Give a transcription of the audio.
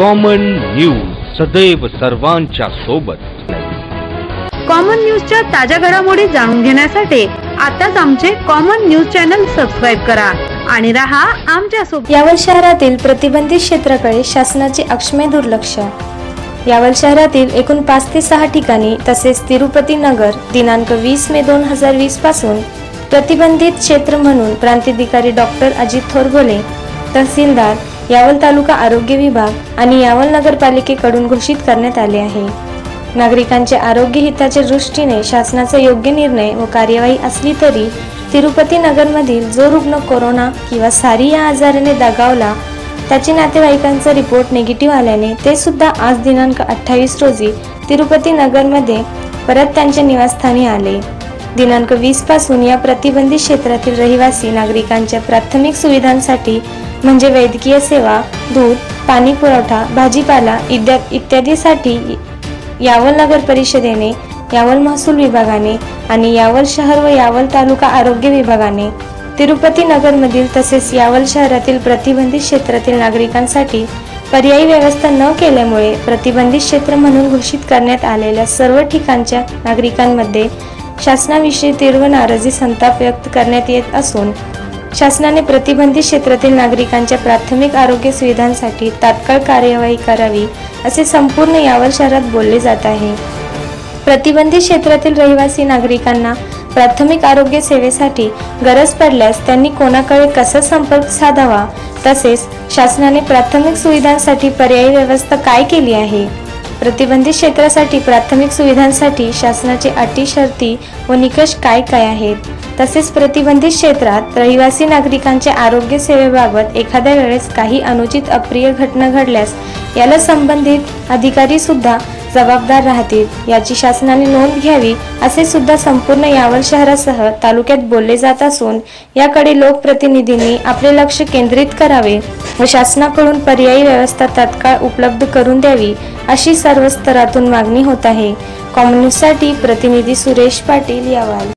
Common news सदैव सर्वांच्या सोबत. कॉमन न्यूजच्या ताज्या घडामोडी जाणून घेण्यासाठी आताच आमचे कॉमन न्यूज चॅनल सबस्क्राईब करा आणि रहा आमच्यासोबत. यावल शहरातील प्रतिबंधित क्षेत्राकडे शासनाचे अक्षम्य दुर्लक्ष. यावल शहरातील एकूण पाच ते सहा ठिकाणी तसेच तिरुपती नगर दिनांक वीस मे दोन हजार वीसपासून प्रतिबंधित क्षेत्र म्हणून प्रांताधिकारी डॉक्टर अजित थोरबोले तहसीलदार यावल तालुका आरोग्य विभाग आणि यावल नगरपालिकेकडून घोषित करण्यात आले आहे. नागरिकांच्या आरोग्य हिताच्या दृष्टीने शासनाचा योग्य निर्णय व कार्यवाही असली तरी तिरुपती नगरमधील जो रुग्ण कोरोना किंवा सारी या आजाराने दगावला त्याचे नातेवाईकांचा रिपोर्ट निगेटिव्ह आल्याने ते सुद्धा आज दिनांक अठ्ठावीस रोजी तिरुपती नगरमध्ये परत त्यांच्या निवासस्थानी आले. दिनांक वीसपासून या प्रतिबंधित क्षेत्रातील रहिवासी नागरिकांच्या प्राथमिक सुविधांसाठी म्हणजे वैद्यकीय सेवा दूध पाणी पुरवठा भाजीपाला इत्या इत्यादीसाठी यावल नगर परिषदेने यावल महसूल विभागाने आणि यावल शहर व यावल तालुका आरोग्य विभागाने तिरुपती नगरमधील तसेच यावल शहरातील प्रतिबंधित क्षेत्रातील नागरिकांसाठी पर्यायी व्यवस्था न केल्यामुळे प्रतिबंधित क्षेत्र म्हणून घोषित करण्यात आलेल्या सर्व ठिकाणच्या नागरिकांमध्ये शासनाविषयी तीव्र नाराजी संताप व्यक्त करण्यात येत असून शासनाने प्रतिबंधित क्षेत्रातील नागरिकांच्या प्राथमिक आरोग्य सुविधांसाठी तात्काळ कार्यवाही करावी असे संपूर्ण यावर शहरात बोलले जात आहे. प्रतिबंधित क्षेत्रातील रहिवासी नागरिकांना प्राथमिक आरोग्य सेवेसाठी गरज पडल्यास त्यांनी कोणाकडे कसा संपर्क साधावा तसेच शासनाने प्राथमिक सुविधांसाठी पर्यायी व्यवस्था काय केली आहे? प्रतिबंधित क्षेत्रासाठी प्राथमिक सुविधांसाठी शासनाचे अटी शर्ती व निकष काय काय आहेत? तसेच प्रतिबंधित क्षेत्रात रहिवासी नागरिकांच्या आरोग्य सेवेबाबत एखाद्या वेळेस काही अनुचित अप्रिय घटना घडल्यास याला संबंधित अधिकारी सुद्धा जबाबदार राहतील. याची शासनाने नोंद घ्यावी असे सुद्धा संपूर्ण यावल शहरासह तालुक्यात बोलले जात असून याकडे लोकप्रतिनिधींनी आपले लक्ष केंद्रित करावे व शासनाकडून पर्यायी व्यवस्था तात्काळ उपलब्ध करून द्यावी अशी सर्व स्तरातून मागणी होत आहे. कॉम्युनिस्टसाठी प्रतिनिधी सुरेश पाटील यावाल.